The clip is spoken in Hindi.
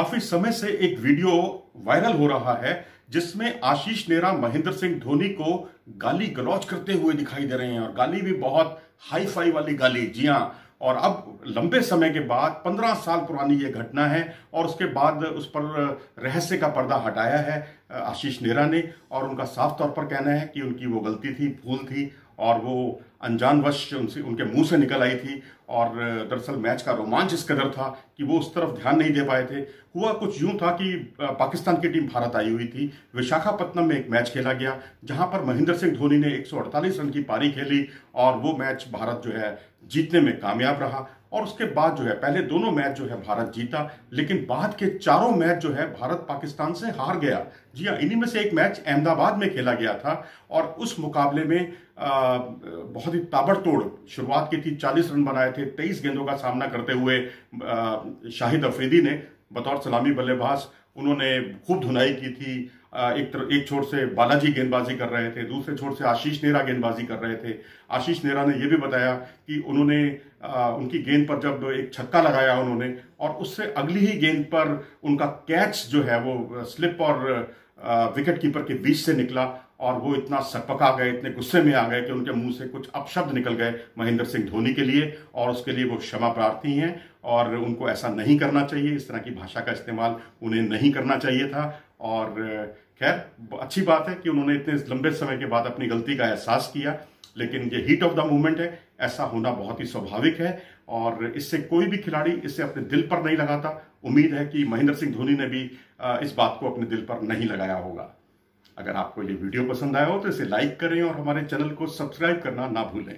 काफ़ी समय से एक वीडियो वायरल हो रहा है, जिसमें आशीष नेहरा महेंद्र सिंह धोनी को गाली गलौज करते हुए दिखाई दे रहे हैं, और गाली भी बहुत हाई फाई वाली गाली। जी हाँ और अब लंबे समय के बाद पंद्रह साल पुरानी ये घटना है, और उसके बाद उस पर रहस्य का पर्दा हटाया है, आशीष नेहरा ने, और उनका साफ़ तौर पर कहना है कि उनकी वो गलती थी, भूल थी और वो अनजानवश उनसे, उनके मुँह से निकल आई थी और, दरअसल मैच का रोमांच इस कदर था कि वो उस तरफ़ ध्यान नहीं दे पाए थे। हुआ कुछ यूँ था कि पाकिस्तान की टीम भारत आई हुई थी। विशाखापट्टनम में एक मैच खेला गया, जहाँ पर महेंद्र सिंह धोनी ने 148 रन की पारी खेली और वो मैच भारत जो है जीतने में कामयाब रहा। और उसके बाद जो है पहले दोनों मैच जो है भारत जीता लेकिन बाद के चारों मैच जो है भारत पाकिस्तान से हार गया। जी हाँ इन्हीं में से एक मैच अहमदाबाद में खेला गया था और उस मुकाबले में आ, बहुत ही ताबड़तोड़ शुरुआत की थी। 40 रन बनाए थे 23 गेंदों का सामना करते हुए आ, शाहिद अफरीदी ने बतौर सलामी बल्लेबाज उन्होंने खूब धुनाई की थी। एक तर, एक छोर से बालाजी गेंदबाजी कर रहे थे दूसरे छोर से आशीष नेहरा गेंदबाजी कर रहे थे। आशीष नेहरा ने यह भी बताया कि उन्होंने उनकी गेंद पर जब एक छक्का लगाया उन्होंने और उससे अगली ही गेंद पर उनका कैच जो है वो स्लिप और विकेट कीपर के बीच से निकला और वो इतना सकपका गए इतने गुस्से में आ गए कि उनके मुँह से कुछ अपशब्द निकल गए महेंद्र सिंह धोनी के लिए और उसके लिए वो क्षमा प्रार्थी हैं और उनको ऐसा नहीं करना चाहिए इस तरह की भाषा का इस्तेमाल उन्हें नहीं करना चाहिए था। और खैर अच्छी बात है कि उन्होंने इतने लंबे समय के बाद अपनी गलती का एहसास किया, लेकिन ये हीट ऑफ़ द मूवमेंट है, ऐसा होना बहुत ही स्वाभाविक है, और इससे कोई भी खिलाड़ी इसे अपने दिल पर नहीं लगाता। उम्मीद है कि महेंद्र सिंह धोनी ने भी इस बात को अपने दिल पर नहीं लगाया होगा। अगर आपको ये वीडियो पसंद आया हो तो इसे लाइक करें और हमारे चैनल को सब्सक्राइब करना ना भूलें।